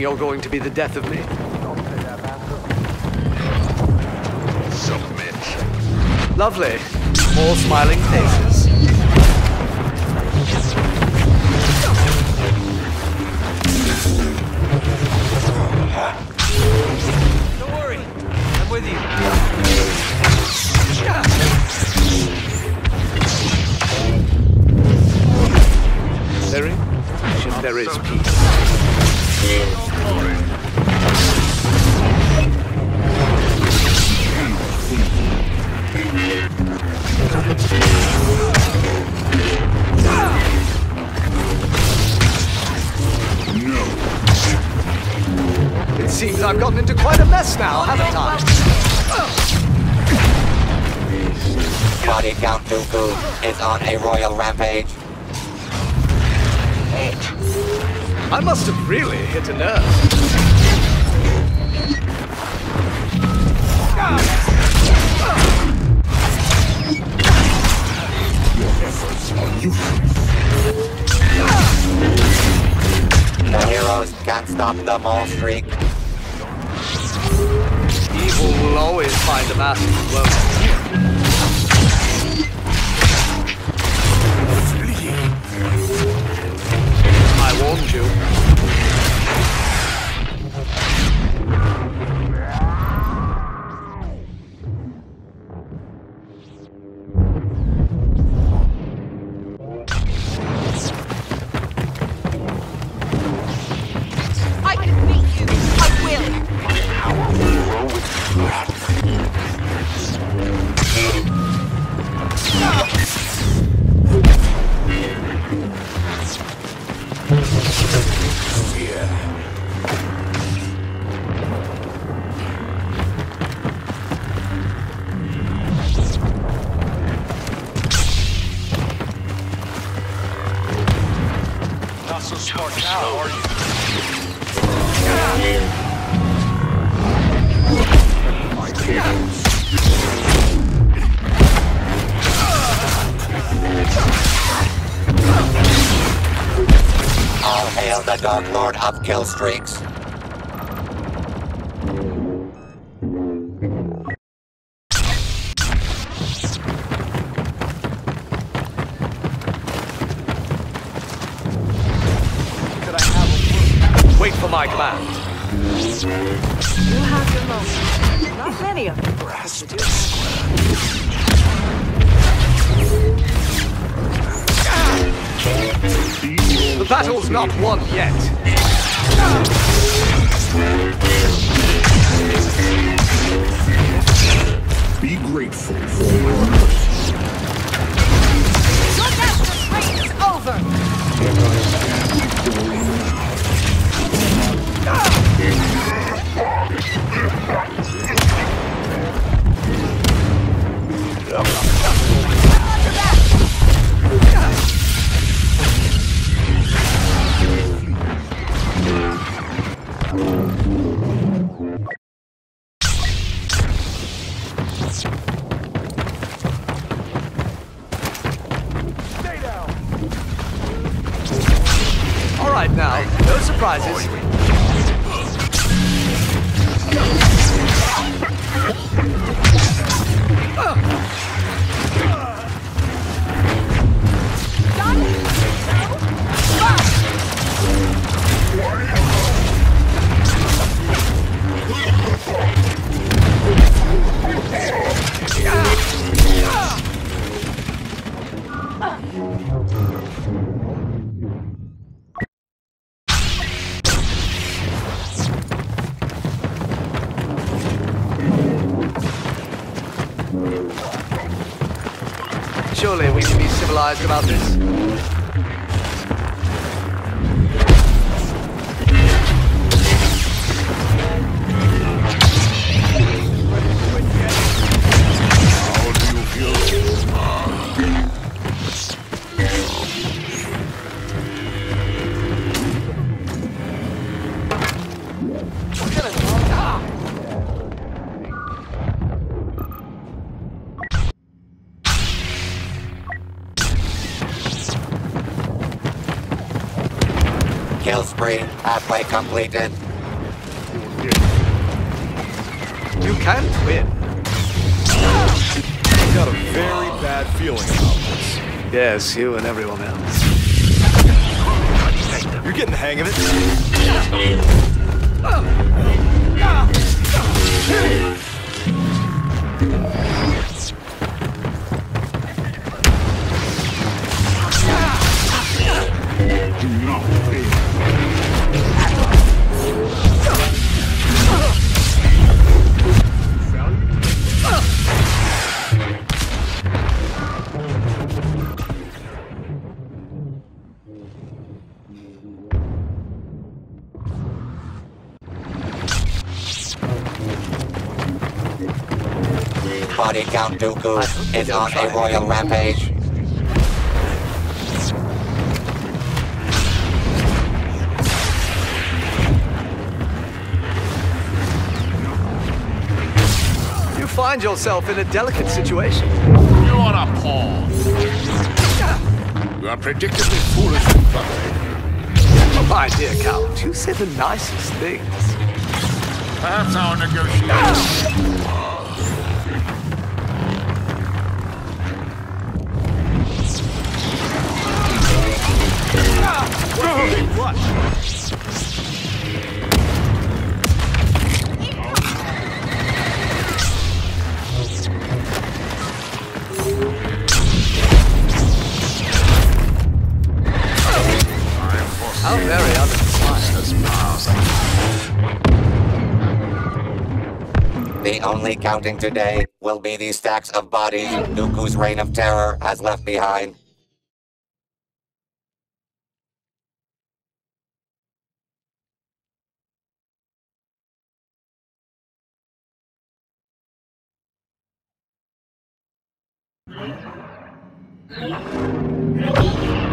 You're going to be the death of me. Submit. Lovely. More smiling faces. Don't worry. I'm with you. There is peace. It seems I've gotten into quite a mess now, haven't I? Body Count Dooku is on a royal rampage. I must have really hit a nerve. The heroes can't stop the mole streak. Evil will always find a master, won't the Dark Lord of Kill Streaks. Could I have a Wait for my command. You have your moments. Not many of them. The battle's not won yet. Right now, no surprises. Surely we can be civilized about this. Kill spree halfway completed. You can't win. I've got a very bad feeling about this. Yes, you and everyone else. You're getting the hang of it. Body Count Dooku is on a royal rampage. You find yourself in a delicate situation. You are a pawn. You are predictably foolish and clumsy. Oh, my dear Count, you say the nicest things. Perhaps our negotiations. How very uninspired. The only counting today will be the stacks of bodies Dooku's reign of terror has left behind. Thank you.